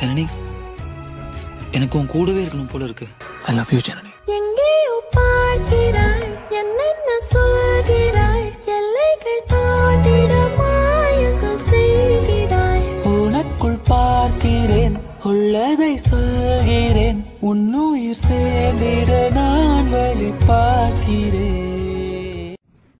ஜனனி எனக்கு உன் கூடவே இருக்கணும் போல இருக்கு. ஐ லவ் யூ ஜனனி எங்கேயோ பார்க்கிறாய் என்னென்ன சொல்கிறாய்? எல்லைகள் தாண்டிட மாயங்கள் செய்கிறாய். உனக்குள் பார்க்கிறேன் உள்ளதை சொல்கிறேன். உன்னுயிர் சேர்ந்திட நான் வழி பார்க்கிறேன்